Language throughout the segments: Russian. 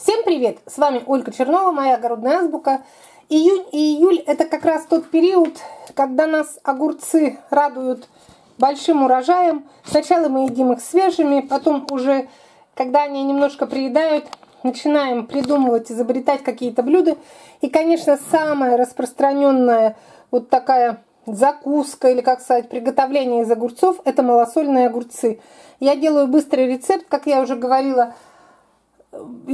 Всем привет! С вами Ольга Чернова, моя огородная азбука. Июнь и июль это как раз тот период, когда нас огурцы радуют большим урожаем. Сначала мы едим их свежими, потом уже, когда они немножко приедают, начинаем придумывать, изобретать какие-то блюда. И, конечно, самая распространенная вот такая закуска или, как сказать, приготовление из огурцов – это малосольные огурцы. Я делаю быстрый рецепт, как я уже говорила,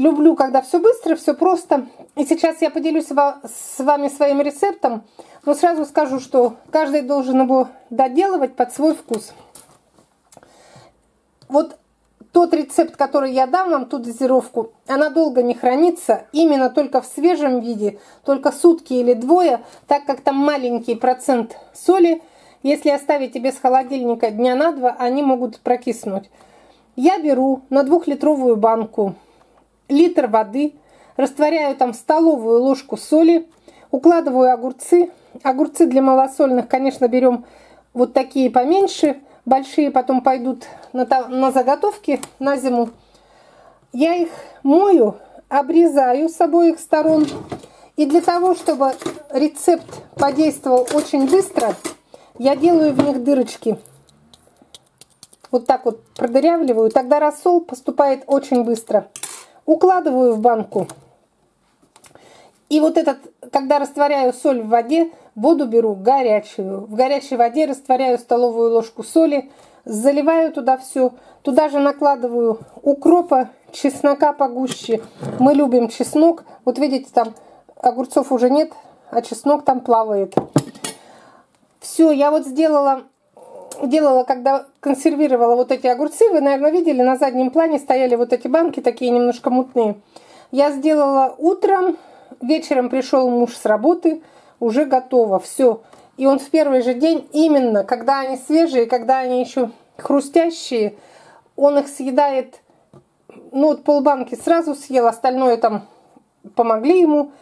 люблю, когда все быстро, все просто. И сейчас я поделюсь с вами своим рецептом, но сразу скажу, что каждый должен его доделывать под свой вкус. Вот тот рецепт, который я дам вам, ту дозировку, она долго не хранится, именно только в свежем виде, только сутки или двое, так как там маленький процент соли. Если оставить без холодильника дня на два, они могут прокиснуть. Я беру на двухлитровую банку литр воды, растворяю там столовую ложку соли, укладываю огурцы. Огурцы для малосольных, конечно, берем вот такие поменьше, большие потом пойдут на, на заготовки на зиму. Я их мою, обрезаю с обоих сторон. И для того, чтобы рецепт подействовал очень быстро, я делаю в них дырочки. Вот так вот продырявливаю, тогда рассол поступает очень быстро укладываю в банку. И вот этот, когда растворяю соль в воде, воду беру горячую. В горячей воде растворяю столовую ложку соли, заливаю туда все. Туда же накладываю укропа, чеснока погуще. Мы любим чеснок. Вот видите, там огурцов уже нет, а чеснок там плавает. Все, я вот сделала делала, когда консервировала вот эти огурцы, вы, наверное, видели, на заднем плане стояли вот эти банки, такие немножко мутные. Я сделала утром, вечером пришел муж с работы, уже готово, все. И он в первый же день, именно когда они свежие, когда они еще хрустящие, он их съедает, ну вот полбанки сразу съел, остальное там помогли ему.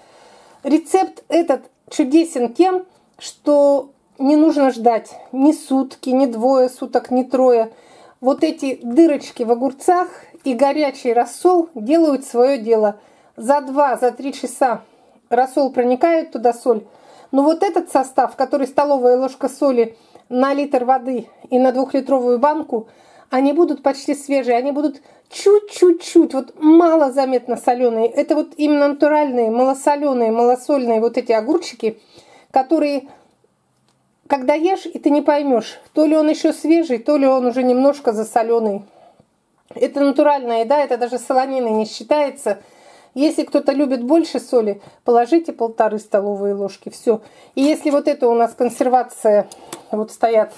Рецепт этот чудесен тем, что не нужно ждать ни сутки, ни двое суток, ни трое. Вот эти дырочки в огурцах и горячий рассол делают свое дело. За два, за три часа рассол проникает туда соль. Но вот этот состав, который столовая ложка соли на литр воды и на двухлитровую банку, они будут почти свежие, они будут чуть-чуть-чуть, вот мало заметно соленые. Это вот именно натуральные, малосоленые, малосольные вот эти огурчики, которые когда ешь, и ты не поймешь, то ли он еще свежий, то ли он уже немножко засоленый. Это натуральная еда, это даже солонины не считается. Если кто-то любит больше соли, положите полторы столовые ложки, все. И если вот это у нас консервация, вот стоят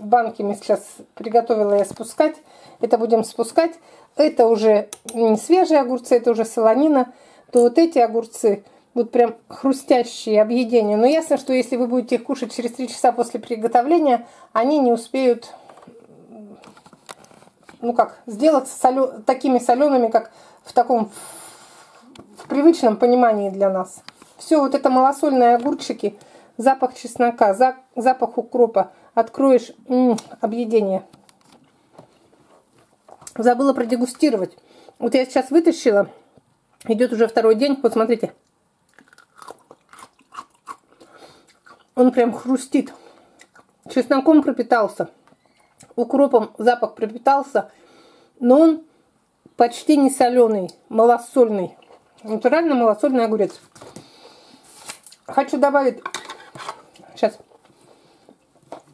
банки, мы сейчас приготовила я спускать, это будем спускать. Это уже не свежие огурцы, это уже солонина, то вот эти огурцы – вот прям хрустящие объедения. Но ясно, что если вы будете их кушать через 3 часа после приготовления, они не успеют, ну как, сделаться солё... такими солеными, как в таком в привычном понимании для нас. Все, вот это малосольные огурчики, запах чеснока, за... запах укропа. Откроешь м -м, объедение. Забыла продегустировать. Вот я сейчас вытащила. Идет уже второй день. Вот смотрите. Он прям хрустит. Чесноком пропитался. Укропом запах пропитался. Но он почти не соленый, малосольный. Натурально малосольный огурец. Хочу добавить... Сейчас.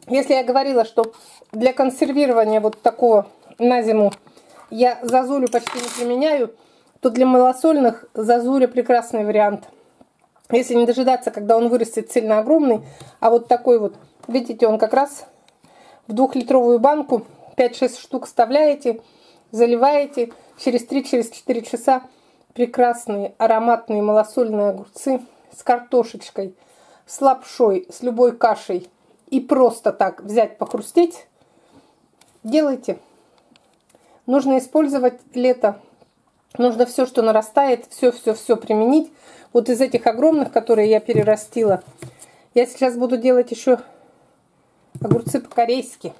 Если я говорила, что для консервирования вот такого на зиму я зазулю почти не применяю, то для малосольных зазуля прекрасный вариант. Если не дожидаться, когда он вырастет сильно огромный, а вот такой вот, видите, он как раз в двухлитровую банку 5-6 штук вставляете, заливаете, через 3-4 часа прекрасные ароматные малосольные огурцы с картошечкой, с лапшой, с любой кашей и просто так взять похрустеть, делайте. Нужно использовать лето Нужно все, что нарастает, все-все-все применить. Вот из этих огромных, которые я перерастила. Я сейчас буду делать еще огурцы по-корейски.